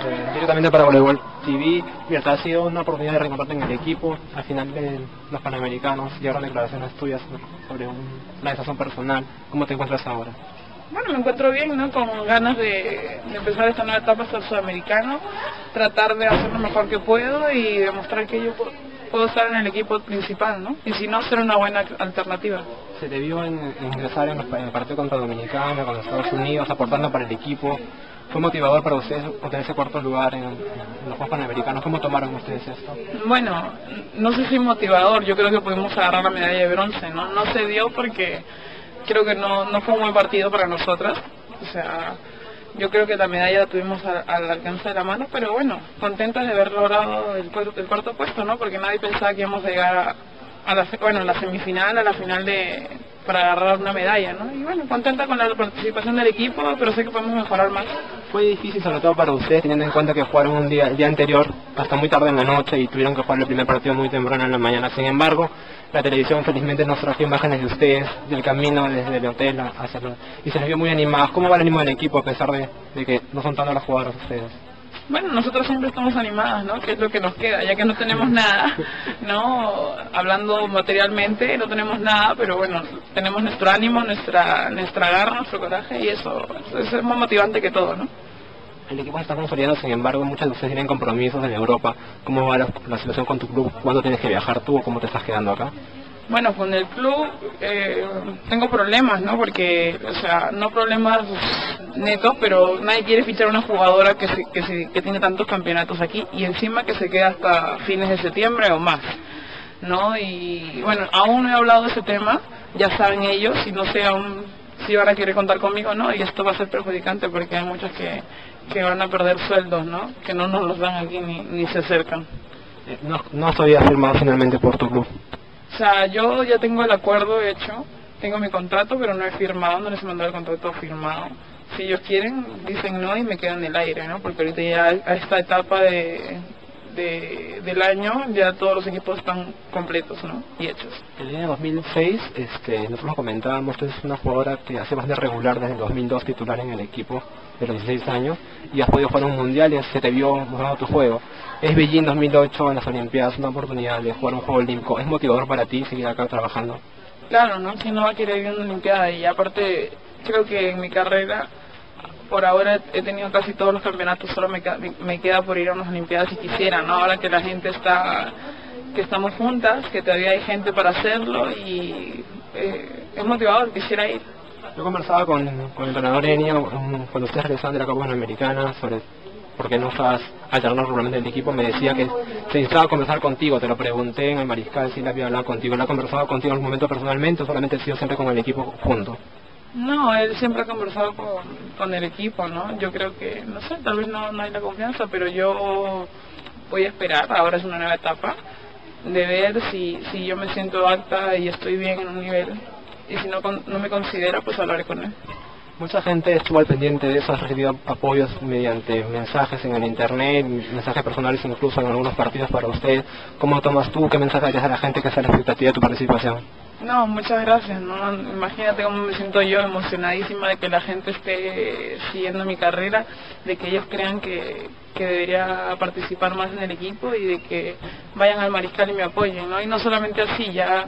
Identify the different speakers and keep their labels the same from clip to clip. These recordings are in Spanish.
Speaker 1: Eh, directamente para Voleibol TV, Mirta, ha sido una oportunidad de reencontrarte en el equipo al final de los Panamericanos y ahora declaraciones tuyas sobre un, una decisión personal. ¿Cómo te encuentras ahora?
Speaker 2: Bueno, me encuentro bien, ¿no? Con ganas de, de empezar esta nueva etapa hasta el sudamericano, tratar de hacer lo mejor que puedo y demostrar que yo puedo, puedo estar en el equipo principal, ¿no? Y si no, ser una buena alternativa.
Speaker 1: Se te vio en, en ingresar en, los, en el partido contra Dominicana, con Estados Unidos, aportando para el equipo. ¿Fue motivador para ustedes obtener ese cuarto lugar en, los Juegos Panamericanos? ¿Cómo tomaron ustedes esto?
Speaker 2: Bueno, no sé si motivador, yo creo que pudimos agarrar la medalla de bronce, ¿no? No se dio porque creo que no, no fue un buen partido para nosotras, o sea, yo creo que la medalla la tuvimos al, al alcance de la mano, pero bueno, contentas de haber logrado el, el cuarto puesto, ¿no? Porque nadie pensaba que íbamos a llegar a, a la, bueno, a la semifinal, a la final de para agarrar una medalla, ¿no? Y bueno, contenta con la participación del equipo, pero sé que podemos mejorar más.
Speaker 1: Fue difícil sobre todo para ustedes teniendo en cuenta que jugaron un día, el día anterior hasta muy tarde en la noche y tuvieron que jugar el primer partido muy temprano en la mañana. Sin embargo, la televisión felizmente nos trajo imágenes de ustedes, del camino desde el hotel hacia el... y se les vio muy animados. ¿Cómo va el ánimo del equipo a pesar de, que no son tantas las jugadoras ustedes?
Speaker 2: Bueno, nosotros siempre estamos animadas, ¿no? Que es lo que nos queda, ya que no tenemos nada, ¿no? Hablando materialmente, no tenemos nada, pero bueno, tenemos nuestro ánimo, nuestra nuestra garra, nuestro coraje y eso, eso es más motivante que todo, ¿no?
Speaker 1: El equipo está consolidando, sin embargo, muchas ustedes tienen compromisos en Europa. ¿Cómo va la, la situación con tu club? ¿Cuándo tienes que viajar tú o cómo te estás quedando acá?
Speaker 2: Bueno, con el club eh, tengo problemas, ¿no? Porque, o sea, no problemas netos, pero nadie quiere fichar a una jugadora que, se- que, se- que tiene tantos campeonatos aquí y encima que se queda hasta fines de septiembre o más, ¿no? Y bueno, aún no he hablado de ese tema, ya saben ellos, y no sé aún si van a querer contar conmigo o no, y esto va a ser perjudicante porque hay muchos que, que van a perder sueldos, ¿no? Que no nos los dan aquí ni, ni se acercan.
Speaker 1: Eh, No, no estoy firmado finalmente por tu club.
Speaker 2: O sea, yo ya tengo el acuerdo hecho, tengo mi contrato, pero no he firmado, no les he mandado el contrato firmado. Si ellos quieren, dicen no y me quedan en el aire, ¿no? Porque ahorita ya a esta etapa de, de- del año ya todos los equipos están completos, ¿no? Y hechos.
Speaker 1: El año 2006, este, nosotros comentábamos, tú eres una jugadora que hace más de regular desde el 2002 titular en el equipo de los 16 años y has podido jugar un mundial y se te vio mostrando tu juego. Es Beijing 2008 en las Olimpiadas, una oportunidad de jugar un juego olímpico. ¿Es motivador para ti seguir acá trabajando?
Speaker 2: Claro, ¿no? Si no va a querer ir a una Olimpiada y aparte creo que en mi carrera por ahora he tenido casi todos los campeonatos, solo me, me queda por ir a unas Olimpiadas si quisiera, ¿no? Ahora que la gente está, que estamos juntas, que todavía hay gente para hacerlo y eh, es motivador, quisiera ir.
Speaker 1: Yo conversaba con, con el entrenador Enio cuando ustedes regresaban de la Copa Panamericana sobre por qué no estabas alternando regularmente el equipo. Me decía que se necesitaba conversar contigo. Te lo pregunté en el Mariscal si él había hablado contigo. ¿Él ha conversado contigo en algún momento personalmente o solamente ha sido siempre con el equipo junto?
Speaker 2: No, él siempre ha conversado con, con el equipo, ¿no? Yo creo que, no sé, tal vez no, no hay la confianza, pero yo voy a esperar, ahora es una nueva etapa, de ver si, si yo me siento alta y estoy bien en un nivel, y si no, con- no me considera, pues hablaré con él.
Speaker 1: Mucha gente estuvo al pendiente de eso, has recibido apoyos mediante mensajes en el internet, mensajes personales incluso en algunos partidos para usted. ¿Cómo tomas tú? ¿Qué mensaje das a la gente que está la expectativa de tu participación?
Speaker 2: No, muchas gracias, ¿no? Imagínate cómo me siento yo emocionadísima de que la gente esté siguiendo mi carrera, de que ellos crean que, que debería participar más en el equipo y de que vayan al mariscal y me apoyen, ¿no? Y no solamente así, ya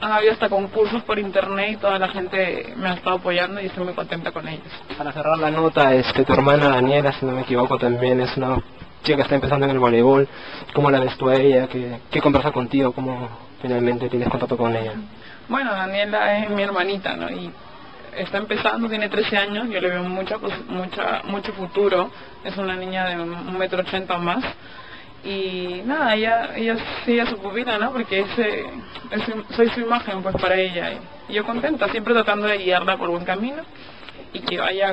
Speaker 2: han habido hasta concursos por internet y toda la gente me ha estado apoyando y estoy muy contenta con ellos.
Speaker 1: Para cerrar la nota, este, tu hermana Daniela, si no me equivoco, también es una chica que está empezando en el voleibol. ¿Cómo la ves tú a ella? ¿Qué, qué conversa contigo? ¿Cómo finalmente tienes contacto con ella?
Speaker 2: Bueno, Daniela es mi hermanita, ¿no? Y está empezando, tiene 13 años, yo le veo mucha, mucha, mucho futuro. Es una niña de un metro ochenta o más. Y nada, ella, ella sigue su pupila, ¿no? Porque ese, es- soy su imagen, pues, para ella. Y yo contenta, siempre tratando de guiarla por buen camino y que vaya,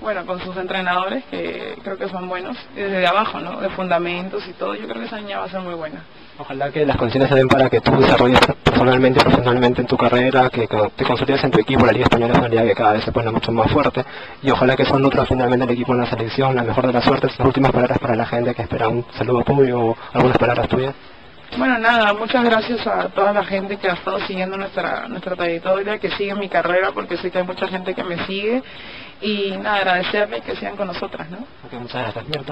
Speaker 2: bueno, con sus entrenadores, que creo que son buenos, desde abajo, ¿no? De fundamentos y todo. Yo creo que esa niña va a ser muy buena.
Speaker 1: Ojalá que las condiciones se den para que tú desarrolles personalmente profesionalmente en tu carrera, que te consolides en tu equipo. La Liga Española es una liga que cada vez se pone mucho más fuerte. Y ojalá que son otros finalmente el equipo en la selección. La mejor de las suertes. Las últimas palabras para la gente que espera un saludo tuyo o algunas palabras tuyas.
Speaker 2: Bueno, nada, muchas gracias a toda la gente que ha estado siguiendo nuestra nuestra trayectoria, que sigue mi carrera, porque sé que hay mucha gente que me sigue. Y nada, agradecerle que sigan con nosotras, ¿no?
Speaker 1: Muchas gracias.